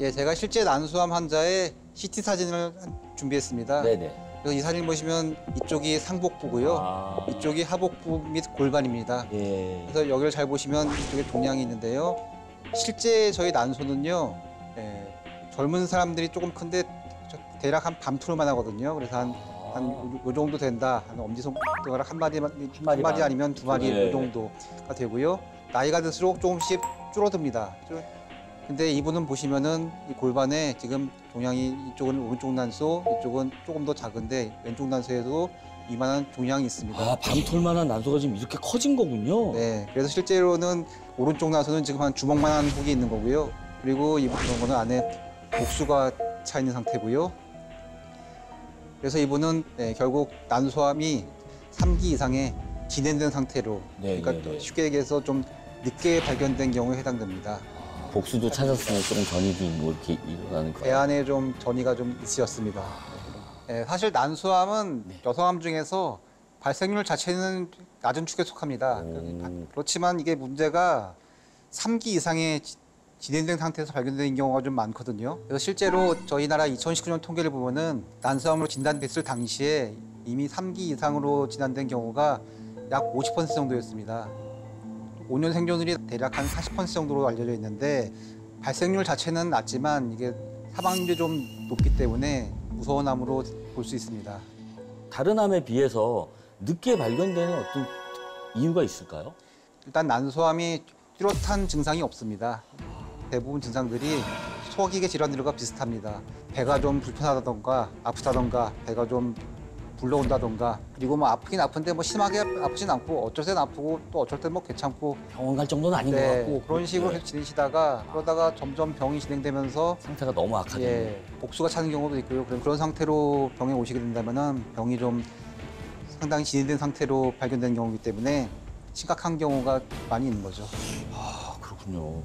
예, 제가 실제 난소암 환자의 CT 사진을 준비했습니다. 네네. 그래서 이 사진 보시면 이쪽이 상복부고요. 아. 이쪽이 하복부 및 골반입니다. 예. 그래서 여기를 잘 보시면 이쪽에 종양이 있는데요. 실제 저희 난소는요, 예, 젊은 사람들이 조금 큰데 저- 대략 한 밤투르만 하거든요. 그래서 한, 한 요, 요 정도 된다. 한 엄지손가락 한 마디, 한 마디. 아니면 두 마디 예. 이 정도가 되고요. 나이가 들수록 조금씩 줄어듭니다. 줄- 근데 이분은 보시면은 이 골반에 지금 종양이 이쪽은 오른쪽 난소, 이쪽은 조금 더 작은데 왼쪽 난소에도 이만한 종양이 있습니다. 아, 밤톨만한 난소가 지금 이렇게 커진 거군요. 네, 그래서 실제로는 오른쪽 나서는 지금 한 주먹만한 혹이 있는 거고요. 그리고 이 그런 거는 안에 복수가 차 있는 상태고요. 그래서 이분은 네, 결국 난소암이 3기 이상의 진행된 상태로, 네, 그러니까 네, 네. 쉽게 얘기해서 좀 늦게 발견된 경우에 해당됩니다. 복수도 찾았으면 조금 전이도 뭐 이렇게 일어나는 배 거예요. 안에 좀 전이가 좀 있으셨습니다. 네, 사실 난소암은 네. 여성암 중에서 발생률 자체는 낮은 축에 속합니다. 오. 그렇지만 이게 문제가 3기 이상의 지- 진행된 상태에서 발견되는 경우가 좀 많거든요. 그래서 실제로 저희 나라 2019년 통계를 보면은 난소암으로 진단됐을 당시에 이미 3기 이상으로 진단된 경우가 약 50% 정도였습니다. 5년 생존율이 대략 한 40% 정도로 알려져 있는데 발생률 자체는 낮지만 이게 사망률이 좀 높기 때문에 무서운 암으로 볼 수 있습니다. 다른 암에 비해서 늦게 발견되는 어떤 이유가 있을까요? 일단 난소암이 뚜렷한 증상이 없습니다. 대부분 증상들이 소화기계 질환들과 비슷합니다. 배가 좀 불편하다던가 아프다던가 배가 좀 불러온다던가 그리고 뭐 아프긴 아픈데 뭐 심하게 아프진 않고 어쩔 땐 아프고 또 어쩔 땐 뭐 괜찮고 병원 갈 정도는 아닌 것 네, 같고 그런 식으로 네. 지내시다가 그러다가 점점 병이 진행되면서 상태가 너무 악하네요. 예, 복수가 차는 경우도 있고요. 그런 그런 상태로 병에 오시게 된다면은 병이 좀 상당히 진행된 상태로 발견되는 경우이기 때문에 심각한 경우가 많이 있는 거죠. 아 그렇군요.